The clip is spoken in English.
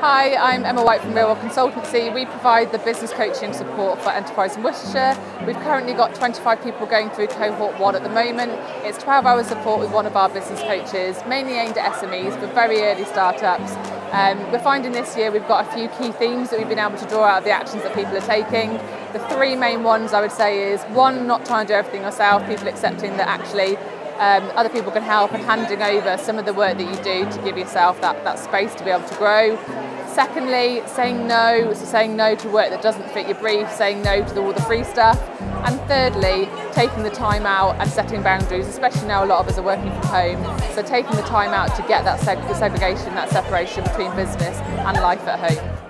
Hi, I'm Emma White from Real World Consultancy. We provide the business coaching support for Enterprising Worcestershire. We've currently got 25 people going through cohort one at the moment. It's 12 hour support with one of our business coaches, mainly aimed at SMEs but very early startups. Um, we're finding this year we've got a few key themes that we've been able to draw out of the actions that people are taking. The three main ones I would say is one, not trying to do everything yourself, people accepting that actually um, other people can help and handing over some of the work that you do to give yourself that, that space to be able to grow. Secondly, saying no, so saying no to work that doesn't fit your brief, saying no to the, all the free stuff. And thirdly, taking the time out and setting boundaries, especially now a lot of us are working from home. So taking the time out to get that seg segregation, that separation between business and life at home.